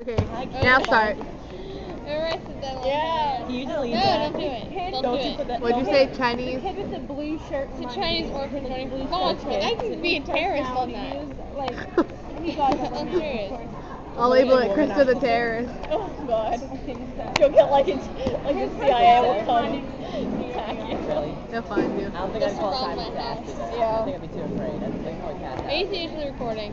Okay, now start. Yeah. You usually No, that. don't do it. Kid, Don't don't do you it. What'd you say, Chinese? Kid with the blue shirt. It's a Chinese orphan running blue Come shirt I kid. can be a terrorist on that. Like, he got that I'm serious. I'll label it Krista the terrorist. Oh God. You'll get like it's like the CIA will come attack you. Really? They'll find you. I don't think I'd Just call around Simon my to ask you that. Yeah. I think I'd be too afraid. I'd think, oh, cat. ACH is recording.